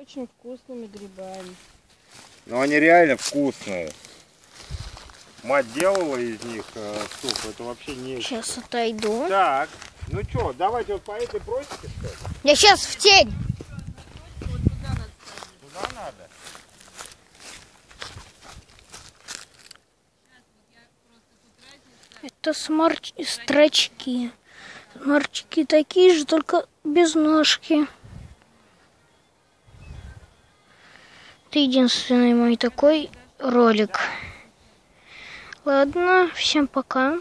Очень вкусными грибами. Но они реально вкусные. Мать делала из них э, суп, это вообще не... Сейчас отойду. Так, ну что, давайте вот по этой просеке, что ли? Я сейчас в тень. Туда надо? Это сморч... строчки. Сморчки такие же, только без ножки. Это единственный мой такой ролик. Ладно, всем пока.